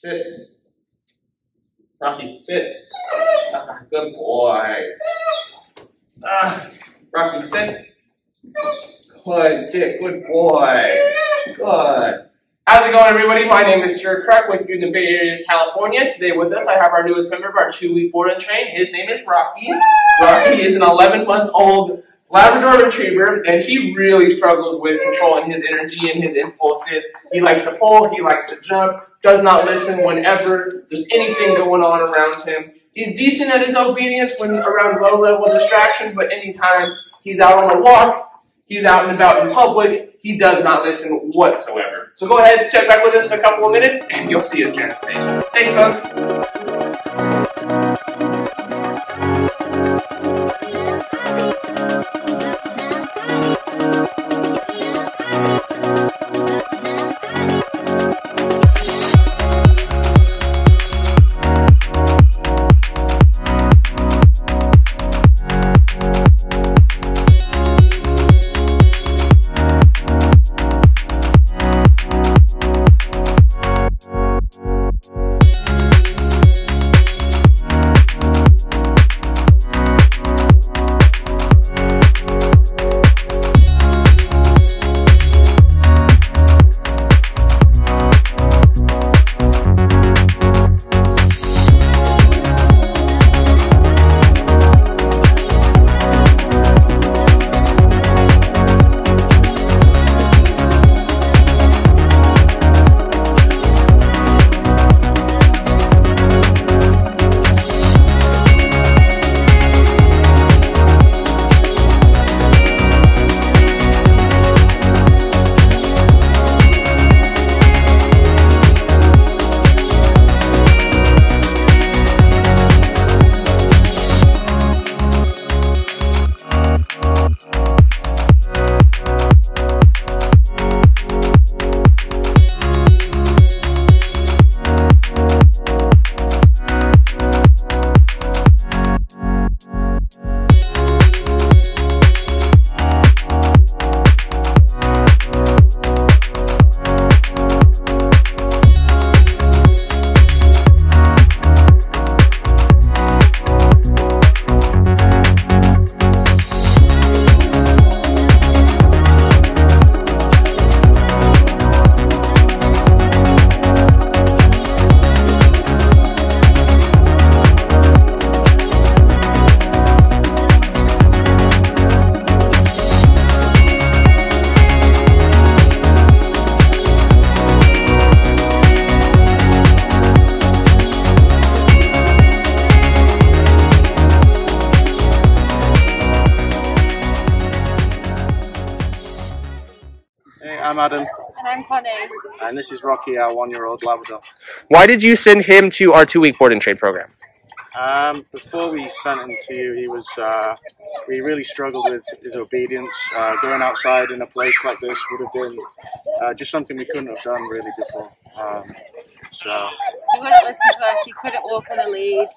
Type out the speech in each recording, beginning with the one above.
Sit. Rocky, sit. Good boy. Ah, Rocky, sit. Good, sit. Good boy. Good. How's it going, everybody? My name is Stuart Crack with you in the Bay Area, California. Today with us, I have our newest member of our two-week board and train. His name is Rocky. Rocky is an 11-month-old Labrador Retriever, and he really struggles with controlling his energy and his impulses. He likes to pull, he likes to jump, does not listen whenever there's anything going on around him. He's decent at his obedience when around low-level distractions, but anytime he's out on a walk, he's out and about in public, he does not listen whatsoever. So go ahead, check back with us in a couple of minutes, and you'll see his transformation. Thanks, folks. I'm Adam, And I'm Connie. and this is Rocky, our one-year-old Labrador. Why did you send him to our two-week board and train program? Um, before we sent him to you, he was uh, he really struggled with his obedience. Uh, going outside in a place like this would have been uh, just something we couldn't have done really before. Um, so, He wouldn't listen to us, he couldn't walk on a lead.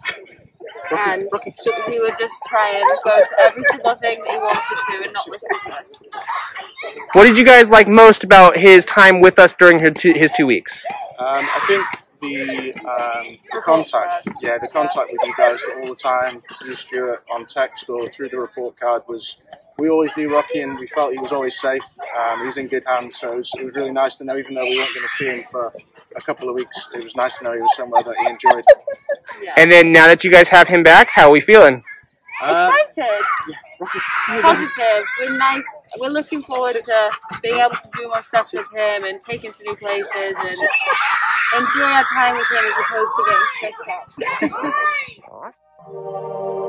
And Rocky, he would just try and go to every single thing that he wanted to and not listen to us. What did you guys like most about his time with us during his two, his two weeks? Um, I think the, um, the contact, yeah, the contact with you guys all the time, you Stuart, on text or through the report card was. We always knew Rocky, and we felt he was always safe. Um, he was in good hands, so it was, it was really nice to know. Even though we weren't going to see him for a couple of weeks, it was nice to know he was somewhere that he enjoyed. And then now that you guys have him back, how are we feeling? Uh, Excited, Yeah. positive. We're nice. We're looking forward to being able to do more stuff with him and take him to new places and enjoy our time with him as opposed to getting stressed out.